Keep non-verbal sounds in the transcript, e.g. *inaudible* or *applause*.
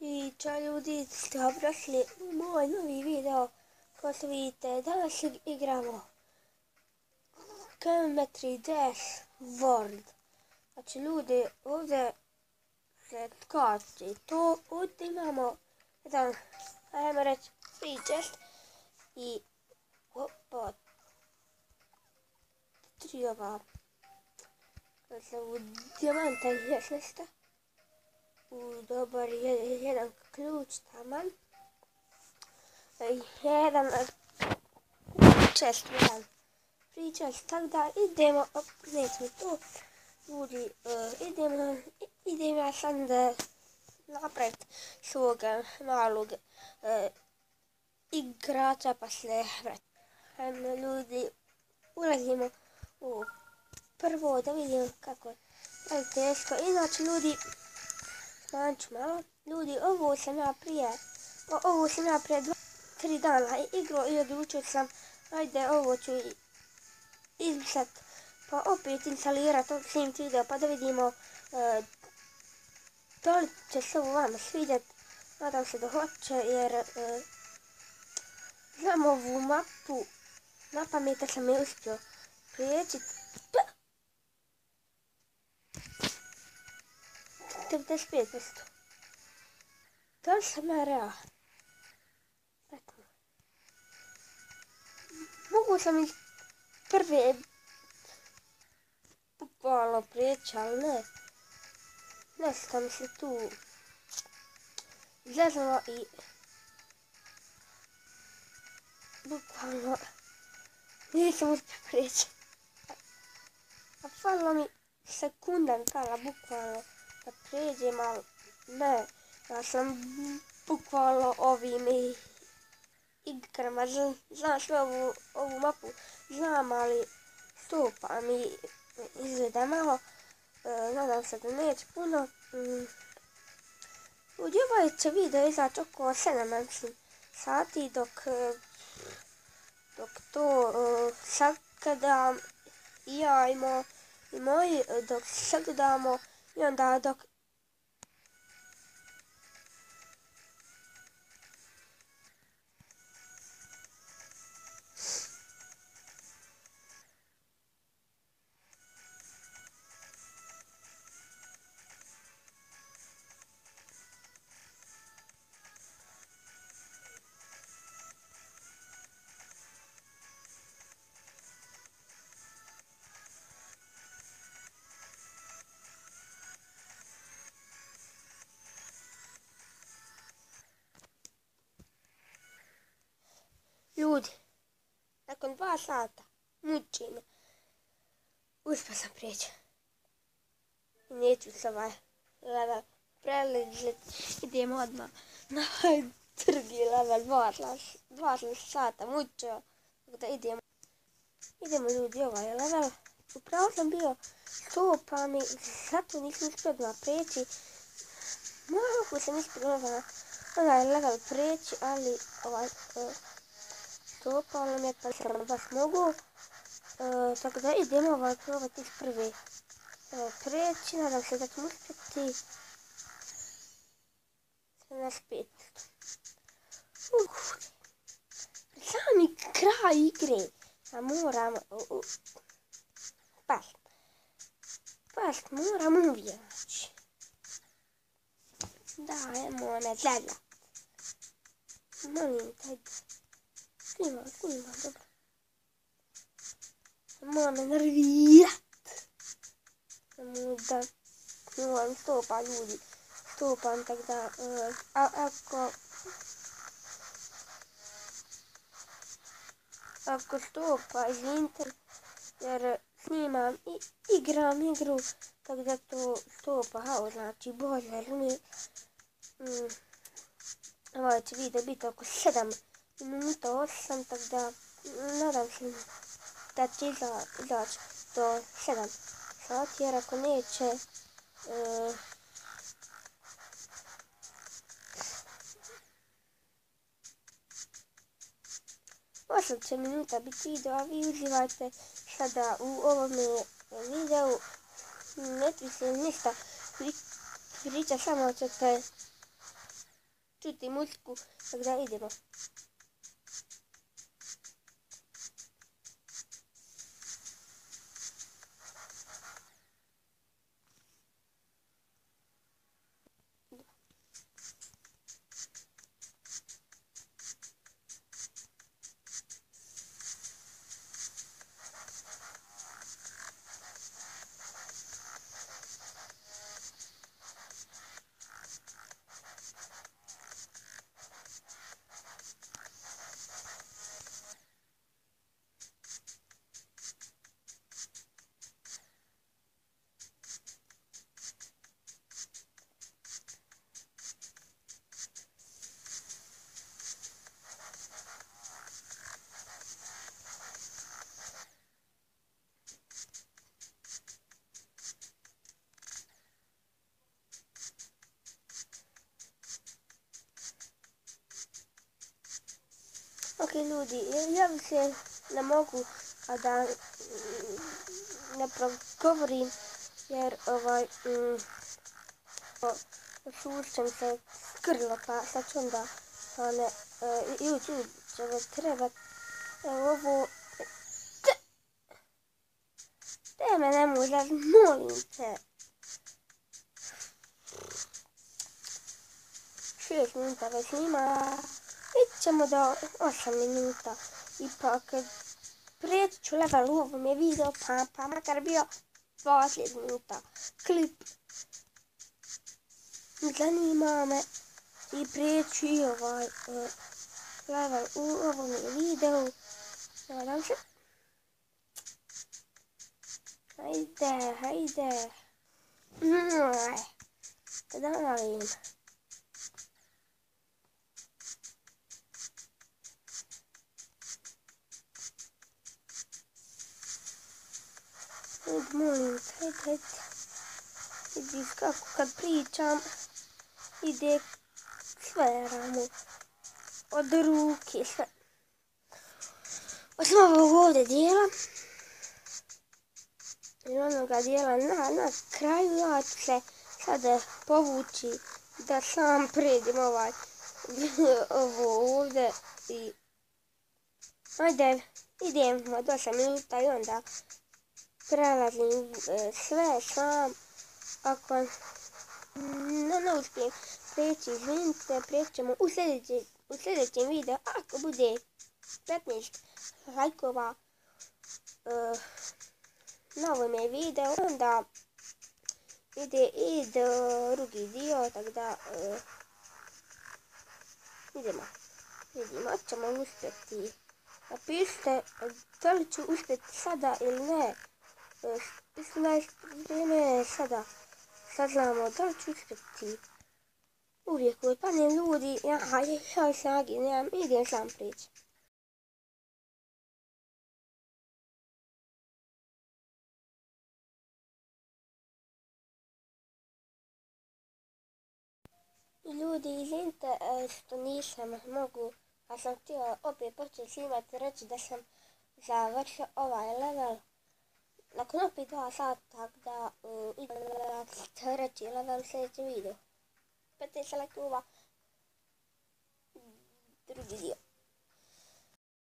I čao ljudi, dobrošli u moj novi video. Kao što vidite, danas igramo Geometry Dash World. Znači ljudi, ovdje se tkači to, ovdje imamo jedan, ajmo reći, free chest i opa, tri ova, kada se u dijamanta i još nešto u dobar jedan ključ taman. E, jedan e, čest, jedan pričast, tako da idemo, nećemo to, ljudi, uh, e, idemo, idemo ja sam da napraviti svog malog uh, igrača, pa se vrat. Ajmo ljudi, ulazimo u prvo da vidimo kako je teško. Inače ljudi, Manču malo. Ljudi, ovo sam ja prije, ovo sam ja prije dva, tri dana igrao i odlučio sam, ajde, ovo ću izbrisat, pa opet instalirat od video, pa da vidimo e, da li će se ovo vama svidjet. Nadam se da hoće, jer e, znam ovu mapu, na pameta sam je uspio prijeći. 95%. Da li sam ja rea? Mogu sam iz prve malo prijeći, ali ne. Ne sam se tu zeznala i bukvalno nisam uspio prijeći. A falilo mi sekundan kala bukvalno da pređem, ali ne, ja sam bukvalno ovim igrama, znam sve ovu, ovu mapu, znam, ali stupa mi izgleda malo, e, nadam se da neće puno. Mm. Ljudi, ovaj će video izaći oko 7 mislim, sati dok, e, dok to uh, sagledam i ja i, mo, i moji, e, dok sagledamo I onda dok Ljudi, nakon dva sata, mučenja. Uspio sam prijeći. Neću se ovaj level preliđeti. Idemo odmah na ovaj *laughs* drugi level. Dva, dva sata mučio. Tako da idemo. Idemo ljudi ovaj level. Upravo sam bio to, pa mi zato nisam uspio odmah prijeći. Mogu sam uspio na ovaj level preći, ali ovaj... Uh, to, pa nam je pa sam baš mogu. E, tako da idemo ovaj probati iz prve e, preći, nadam se da ćemo uspjeti. 75. Uh, sami kraj igre. Ja moram uh, uh, past. Past, moram uvijeć. Da, ajmo me gledat. Molim, te. Snima, snima, dobro. Moram me nervirat. Samo da moram stopa ljudi. Stopam, tak da, uh, a, ako... Ako stopa, iz Inter, jer snimam i igram igru, tak da to stopa, hao, znači bože, razumije. Mm. Ovo će video biti oko 7 minuta 8, tako da nadam se da će iza, izaći do 7 sati, jer ako neće, e, Osam će minuta biti video, a vi uživajte sada u ovom videu. Ne ti se ništa priča, samo ćete čuti muziku, tako da idemo. Ok, ljudi, ja se ne mogu a da mm, ne progovorim, jer ovaj, mm, šušćem se skrlo, pa sad ću onda, pa ne, uh, e, YouTube će vas trebat, evo ovo, te, te me ne možeš, molim te. Šest minuta već snima ćemo do 8 minuta. Ipak, prijeći ću level u ovom je video, pa, pa makar bio 20 minuta. Klip. Zanima me i prijeći i ovaj e, uh, level u ovom je video. Nadam se. Hajde, hajde. Da nalim. Hajde, molim, hajde, hajde. Vidiš kako kad pričam, ide sve ramo. Od ruke, sve. Osim ovog ovdje dijela. I onoga dijela na, na kraju ja ću se sada povući da sam predim ovaj *laughs* ovo ovdje i Ajde, idemo od 8 minuta i onda prelazim e, sve sam. Ako ne, ne uspijem preći, izvinite, prećemo u, sljedeći, u sljedećem videu. Ako bude 15 lajkova uh, na ovome videu, onda ide i do drugi dio, tako da uh, idemo. Vidimo, ćemo uspjeti. Napišite da li ću uspjeti sada ili ne. Mislim da je sada. Sad znamo da li ću uspjeti. Uvijek upadnem ljudi. Ja, ja, ja snagi, nemam, idem sam prijeći. Ljudi, izvinite e, što nisam mogu, a sam htio opet početi snimati reći da sam završio ovaj level nakon opet dva sata, tako da uh, idem na treći level sljedećem videu. 15 lajkova, drugi dio.